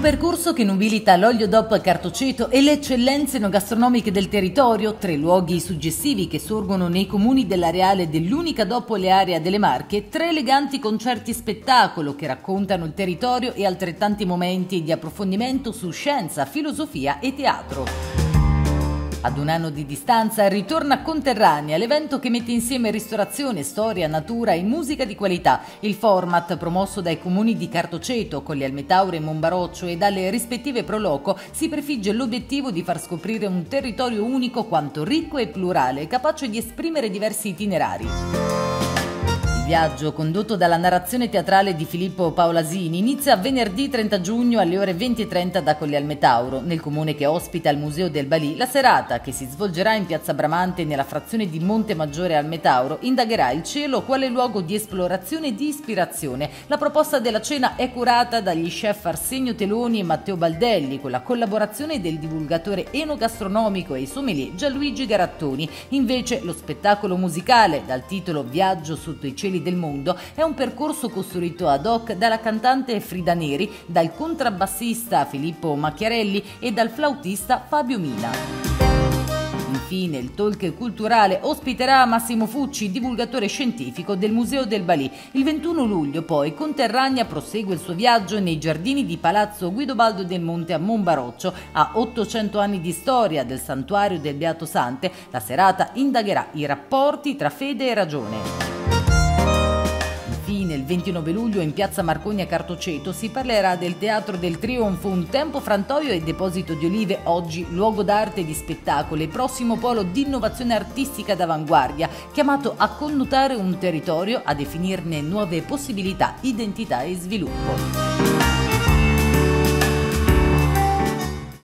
Un percorso che nobilita l'olio DOP Cartoceto e le eccellenze enogastronomiche del territorio, tre luoghi suggestivi che sorgono nei comuni dell'areale dell'unica dopo le aree delle Marche, tre eleganti concerti spettacolo che raccontano il territorio e altrettanti momenti di approfondimento su scienza, filosofia e teatro. Ad un anno di distanza ritorna Conterranea, l'evento che mette insieme ristorazione, storia, natura e musica di qualità. Il format, promosso dai comuni di Cartoceto, Colli Almetaure e Monbaroccio e dalle rispettive Proloco, si prefigge l'obiettivo di far scoprire un territorio unico quanto ricco e plurale, capace di esprimere diversi itinerari viaggio condotto dalla narrazione teatrale di Filippo Paulasini inizia venerdì 30 giugno alle ore 20.30 da Colli al Metauro, nel comune che ospita il Museo del Balì. La serata, che si svolgerà in piazza Bramante nella frazione di Monte Maggiore al Metauro, indagherà il cielo quale luogo di esplorazione e di ispirazione. La proposta della cena è curata dagli chef Arsenio Teloni e Matteo Baldelli, con la collaborazione del divulgatore enogastronomico e sommelier Gianluigi Garattoni. Invece lo spettacolo musicale, dal titolo Viaggio sotto i cieli del mondo è un percorso costruito ad hoc dalla cantante Frida Neri, dal contrabbassista Filippo Macchiarelli e dal flautista Fabio Mina. Infine, il talk culturale ospiterà Massimo Fucci, divulgatore scientifico del Museo del Balì. Il 21 luglio, poi, Conterragna prosegue il suo viaggio nei giardini di Palazzo Guidobaldo del Monte a Monbaroccio. A 800 anni di storia del santuario del Beato Sante, la serata indagherà i rapporti tra fede e ragione infine il 29 luglio in piazza Marconi a Cartoceto si parlerà del Teatro del Trionfo, un tempo frantoio e deposito di olive, oggi luogo d'arte e di spettacoli, prossimo polo di innovazione artistica d'avanguardia, chiamato a connotare un territorio, a definirne nuove possibilità, identità e sviluppo.